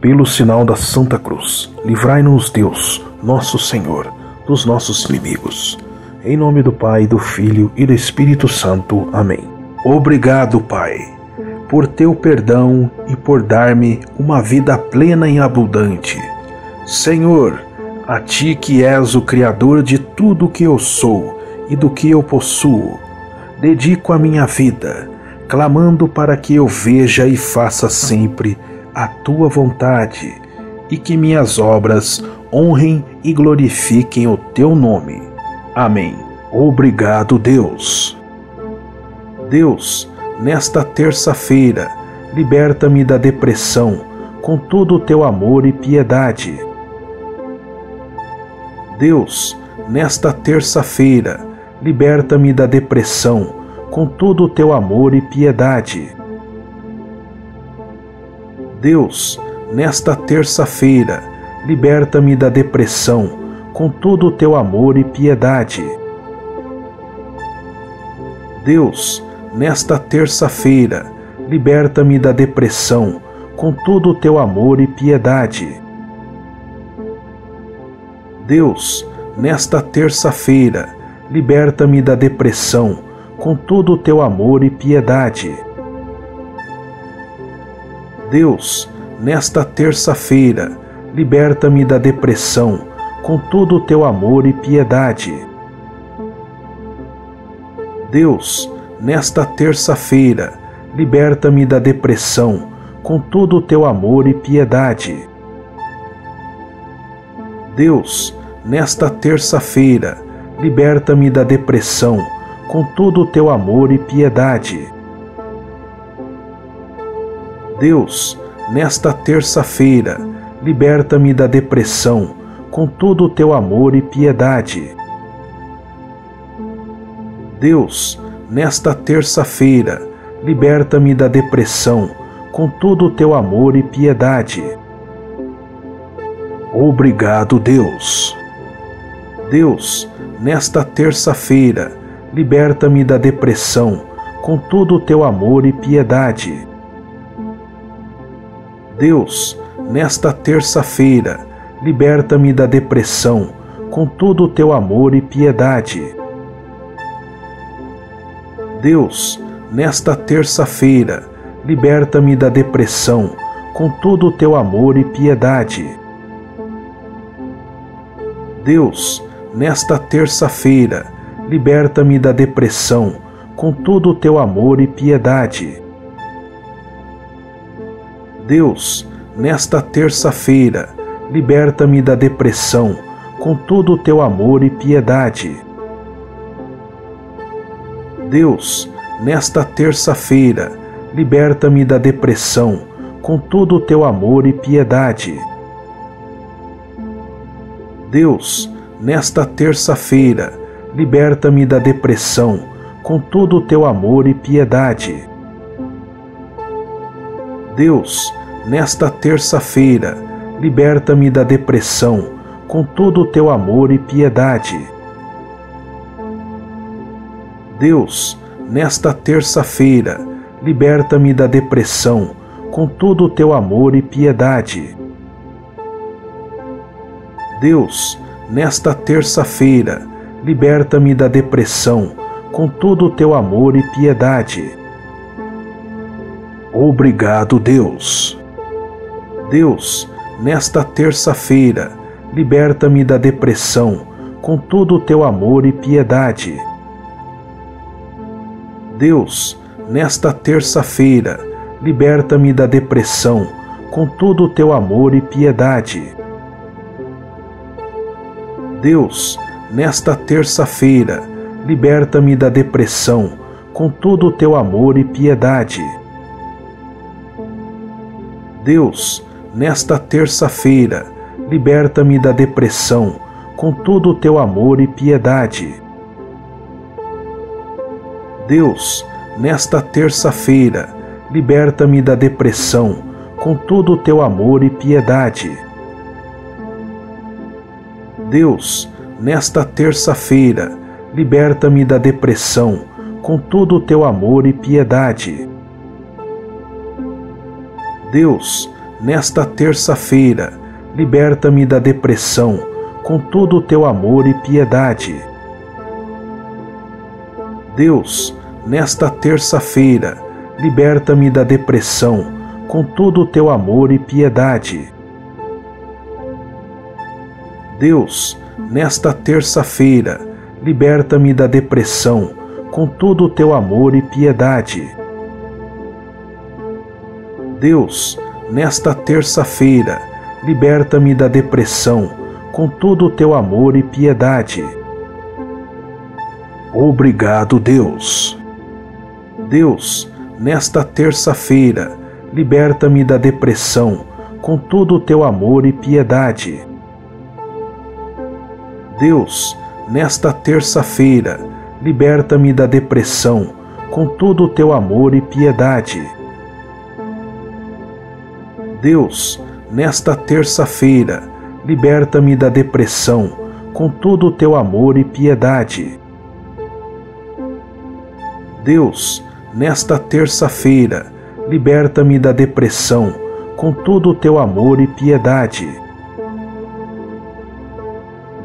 Pelo sinal da Santa Cruz, livrai-nos Deus, nosso Senhor, dos nossos inimigos. Em nome do Pai, do Filho e do Espírito Santo. Amém. Obrigado, Pai, por teu perdão e por dar-me uma vida plena e abundante. Senhor, a ti que és o Criador de tudo que eu sou e do que eu possuo, dedico a minha vida, clamando para que eu veja e faça sempre a tua vontade e que minhas obras honrem e glorifiquem o teu nome. Amém. Obrigado, Deus. Deus, nesta terça-feira, liberta-me da depressão com todo o teu amor e piedade. Deus, nesta terça-feira, liberta-me da depressão com todo o teu amor e piedade. Deus, nesta terça-feira, liberta-me da depressão com todo o teu amor e piedade. Deus, nesta terça-feira, liberta-me da depressão com todo o teu amor e piedade. Deus, nesta terça-feira, liberta-me da depressão com todo o teu amor e piedade. Deus, nesta terça-feira, liberta-me da depressão com todo o teu amor e piedade. Deus, nesta terça-feira, liberta-me da depressão com todo o teu amor e piedade. Deus, nesta terça-feira, liberta-me da depressão com todo o teu amor e piedade. Deus, nesta terça-feira, liberta-me da depressão com todo o teu amor e piedade. Deus, nesta terça-feira, liberta-me da depressão com todo o teu amor e piedade. Obrigado, Deus. Deus, nesta terça-feira, liberta-me da depressão com todo o teu amor e piedade. Deus, nesta terça-feira, liberta-me da depressão com todo o teu amor e piedade. Deus, nesta terça-feira, liberta-me da depressão com todo o teu amor e piedade. Deus, nesta terça-feira, liberta-me da depressão com todo o teu amor e piedade. Deus, nesta terça-feira, liberta-me da depressão com todo o teu amor e piedade. Deus, nesta terça-feira, liberta-me da depressão com todo o teu amor e piedade. Deus, nesta terça-feira, liberta-me da depressão com todo o teu amor e piedade. Deus, nesta terça-feira, liberta-me da depressão com todo o teu amor e piedade. Deus, nesta terça-feira, liberta-me da depressão com todo o teu amor e piedade. Deus, nesta terça-feira, liberta-me da depressão com todo o teu amor e piedade. Obrigado, Deus. Deus, nesta terça-feira, liberta-me da depressão com todo o teu amor e piedade. Deus, nesta terça-feira, liberta-me da depressão com todo o teu amor e piedade. Deus, nesta terça-feira, liberta-me da depressão com todo o teu amor e piedade. Deus, nesta terça-feira, liberta-me da depressão com todo o teu amor e piedade. Deus, nesta terça-feira, liberta-me da depressão com todo o teu amor e piedade. Deus, nesta terça-feira, liberta-me da depressão com todo o teu amor e piedade. Deus, nesta terça-feira, liberta-me da depressão, com todo o teu amor e piedade. Deus, nesta terça-feira, liberta-me da depressão, com todo o teu amor e piedade. Deus, nesta terça-feira, liberta-me da depressão, com todo o teu amor e piedade. Deus, nesta terça-feira, liberta-me da depressão, com todo o teu amor e piedade. Obrigado, Deus. Deus, nesta terça-feira, liberta-me da depressão, com todo o teu amor e piedade. Deus, nesta terça-feira, liberta-me da depressão, com todo o teu amor e piedade. Deus, nesta terça-feira, liberta-me da depressão, com todo o teu amor e piedade. Deus, nesta terça-feira, liberta-me da depressão, com todo o teu amor e piedade.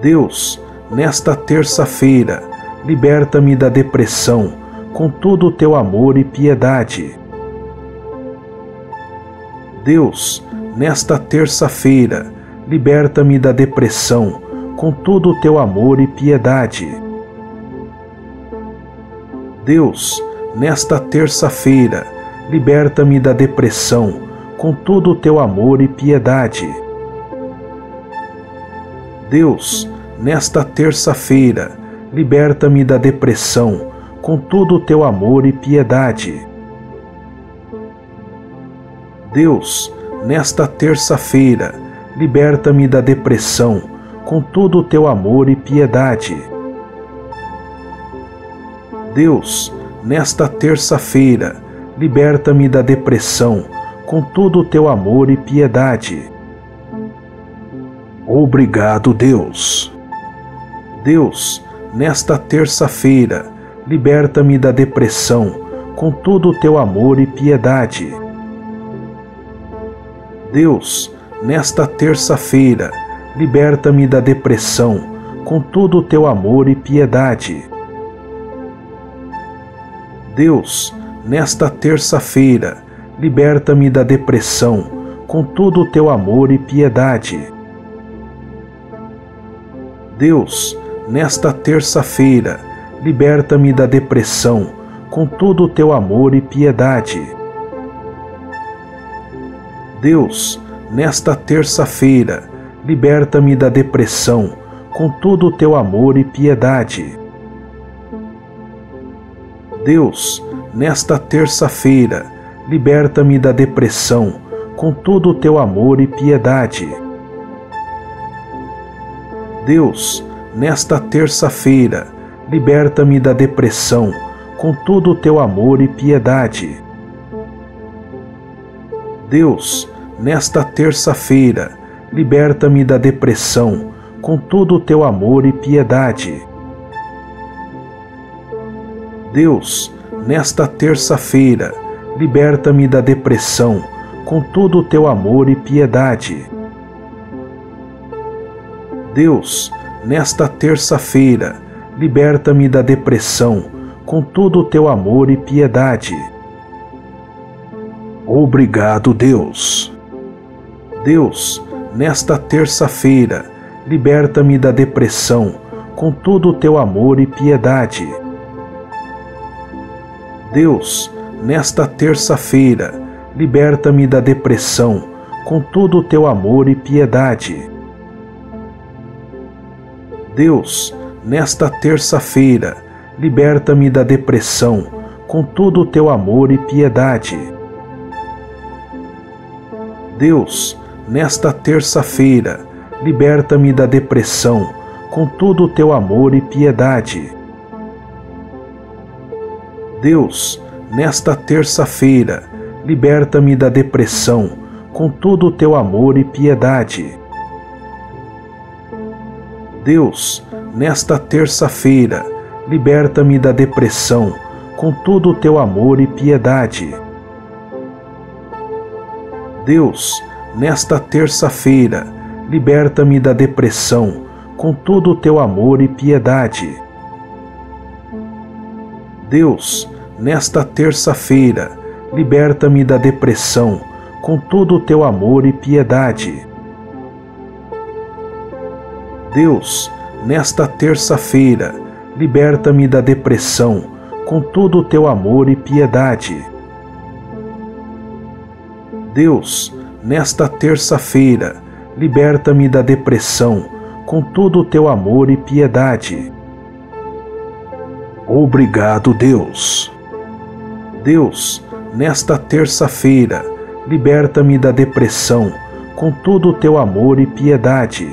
Deus, nesta terça-feira, liberta-me da depressão, com todo o teu amor e piedade. Deus, nesta terça-feira, liberta-me da depressão, com todo o teu amor e piedade. Deus, nesta terça-feira, liberta-me da depressão, com todo o teu amor e piedade. Deus, nesta terça-feira, liberta-me da depressão, com todo o teu amor e piedade. Deus, nesta terça-feira, liberta-me da depressão, com todo o teu amor e piedade. Deus, nesta terça-feira, liberta-me da depressão, com todo o teu amor e piedade. Obrigado, Deus. Deus, nesta terça-feira, liberta-me da depressão, com todo o teu amor e piedade. Deus, nesta terça-feira, liberta-me da depressão, com todo o teu amor e piedade. Deus, nesta terça-feira, liberta-me da depressão, com todo o teu amor e piedade. Deus, nesta terça-feira, liberta-me da depressão, com todo o teu amor e piedade. Deus, nesta terça-feira, liberta-me da depressão, com todo o teu amor e piedade. Deus, nesta terça-feira, liberta-me da depressão, com todo o teu amor e piedade. Deus, nesta terça-feira, liberta-me da depressão, com todo o teu amor e piedade. Deus, nesta terça-feira, liberta-me da depressão, com todo o teu amor e piedade. Deus, nesta terça-feira, liberta-me da depressão, com todo o teu amor e piedade. Deus, nesta terça-feira, liberta-me da depressão, com todo o teu amor e piedade. Obrigado, Deus. Deus, nesta terça-feira, liberta-me da depressão, com todo o teu amor e piedade. Deus, nesta terça-feira, liberta-me da depressão, com todo o teu amor e piedade. Deus, nesta terça-feira, liberta-me da depressão, com todo o teu amor e piedade. Deus, nesta terça-feira, liberta-me da depressão, com todo o teu amor e piedade. Deus, nesta terça-feira, liberta-me da depressão, com todo o teu amor e piedade. Deus, nesta terça-feira, liberta-me da depressão, com todo o teu amor e piedade. Deus, nesta terça-feira, liberta-me da depressão, com todo o teu amor e piedade. Deus, nesta terça-feira, liberta-me da depressão, com todo o teu amor e piedade. Deus, nesta terça-feira, liberta-me da depressão, com todo o teu amor e piedade. Deus, nesta terça-feira, liberta-me da depressão, com todo o teu amor e piedade. Obrigado, Deus. Deus, nesta terça-feira, liberta-me da depressão, com todo o teu amor e piedade.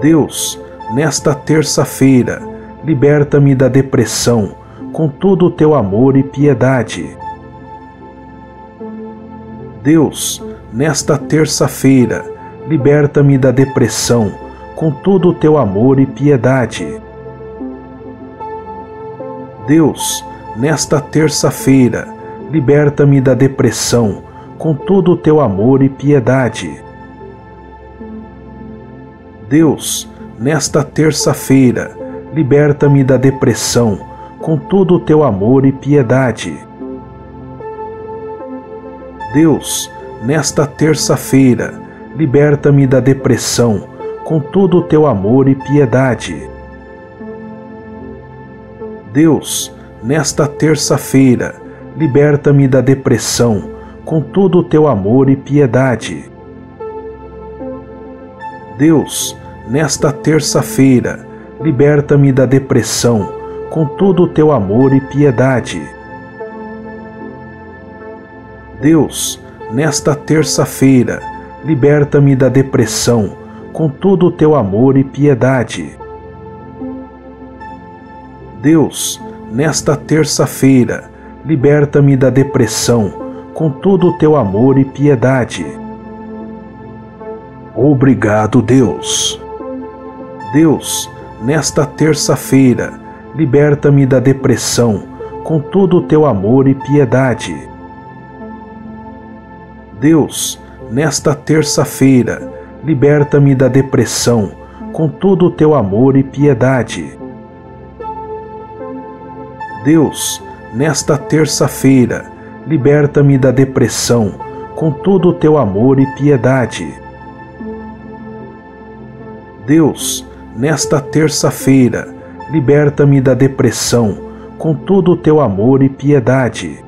Deus, nesta terça-feira, liberta-me da depressão, com todo o teu amor e piedade. Deus, nesta terça-feira, liberta-me da depressão, com todo o teu amor e piedade. Deus, nesta terça-feira, liberta-me da depressão, com todo o teu amor e piedade. Deus, nesta terça-feira, liberta-me da depressão, com todo o teu amor e piedade. Deus, nesta terça-feira, liberta-me da depressão, com todo o teu amor e piedade. Deus, nesta terça-feira, liberta-me da depressão, com todo o teu amor e piedade. Deus, nesta terça-feira, liberta-me da depressão, com todo o teu amor e piedade. Deus, nesta terça-feira, liberta-me da depressão, com todo o teu amor e piedade. Deus, nesta terça-feira, liberta-me da depressão, com todo o teu amor e piedade. Obrigado, Deus. Deus, nesta terça-feira, liberta-me da depressão, com todo o teu amor e piedade. Deus, nesta terça-feira, liberta-me da depressão, com todo o teu amor e piedade. Deus, nesta terça-feira, liberta-me da depressão, com todo o teu amor e piedade. Deus, nesta terça-feira, liberta-me da depressão, com todo o teu amor e piedade.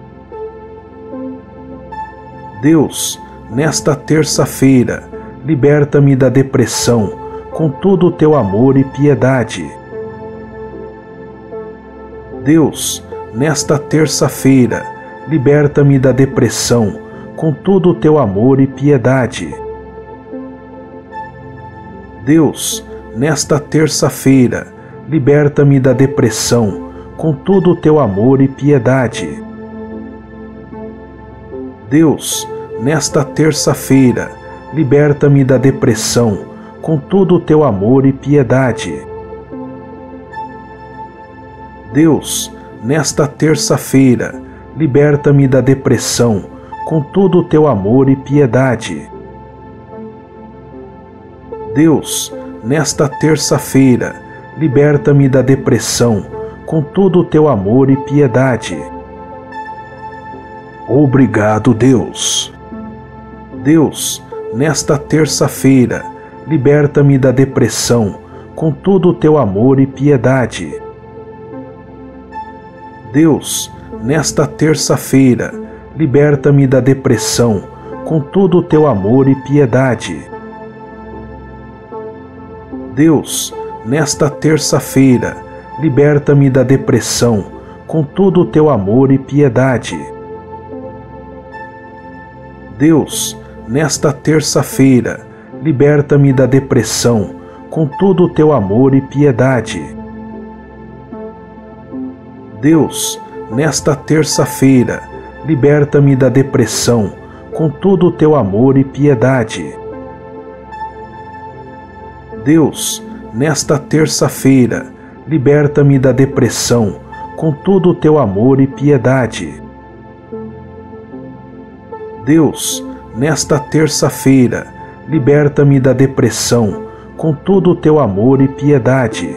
Deus, nesta terça-feira, liberta-me da depressão, com todo o teu amor e piedade. Deus, nesta terça-feira, liberta-me da depressão, com todo o teu amor e piedade. Deus, nesta terça-feira, liberta-me da depressão, com todo o teu amor e piedade. Deus, nesta terça-feira, liberta-me da depressão, com todo o teu amor e piedade. Deus, nesta terça-feira, liberta-me da depressão, com todo o teu amor e piedade. Deus, nesta terça-feira, liberta-me da depressão, com todo o teu amor e piedade. Obrigado, Deus. Deus, nesta terça-feira, liberta-me da depressão, com todo o teu amor e piedade. Deus, nesta terça-feira, liberta-me da depressão, com todo o teu amor e piedade. Deus, nesta terça-feira, liberta-me da depressão, com todo o teu amor e piedade. Deus, nesta terça-feira, liberta-me da depressão, com todo o teu amor e piedade. Deus, nesta terça-feira, liberta-me da depressão, com todo o teu amor e piedade. Deus, nesta terça-feira, liberta-me da depressão, com todo o teu amor e piedade. Deus, nesta terça-feira, liberta-me da depressão, com todo o teu amor e piedade.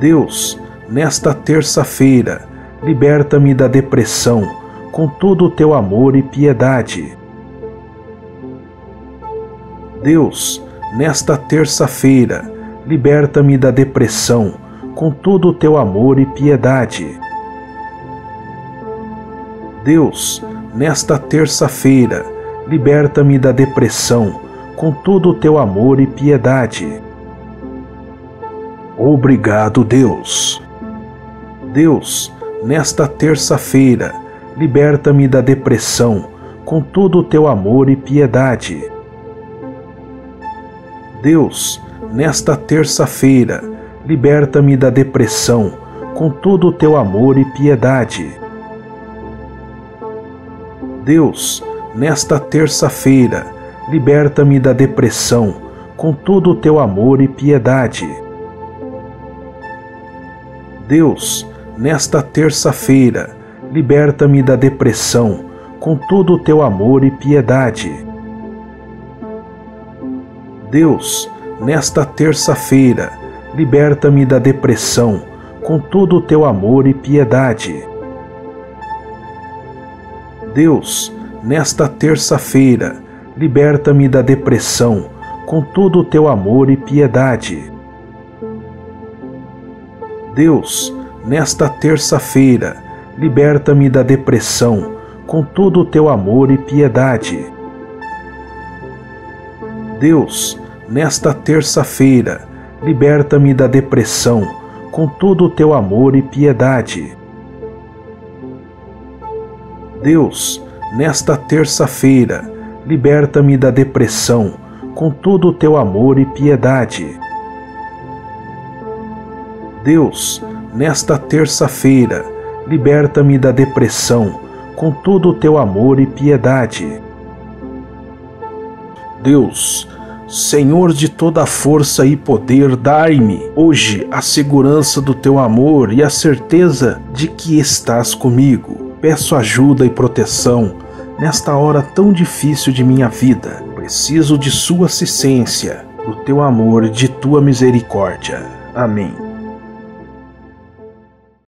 Deus, nesta terça-feira, liberta-me da depressão, com todo o teu amor e piedade. Deus, nesta terça-feira, liberta-me da depressão, com todo o teu amor e piedade. Deus, nesta terça-feira, liberta-me da depressão, com todo o teu amor e piedade. Obrigado, Deus. Deus, nesta terça-feira, liberta-me da depressão, com todo o teu amor e piedade. Deus, nesta terça-feira, liberta-me da depressão, com todo o teu amor e piedade. Deus, nesta terça-feira, liberta-me da depressão, com todo o teu amor e piedade. Deus, nesta terça-feira, liberta-me da depressão, com todo o teu amor e piedade. Deus, nesta terça-feira, liberta-me da depressão, com todo o teu amor e piedade. Deus, nesta terça-feira, liberta-me da depressão, com todo o teu amor e piedade. Deus, nesta terça-feira, liberta-me da depressão, com todo o teu amor e piedade. Deus, nesta terça-feira, liberta-me da depressão, com todo o teu amor e piedade. Deus, nesta terça-feira, liberta-me da depressão, com todo o teu amor e piedade. Deus, nesta terça-feira, liberta-me da depressão, com todo o teu amor e piedade. Deus, Senhor de toda força e poder, dai-me hoje a segurança do teu amor e a certeza de que estás comigo. Peço ajuda e proteção nesta hora tão difícil de minha vida. Preciso de Sua assistência, do teu amor e de tua misericórdia. Amém.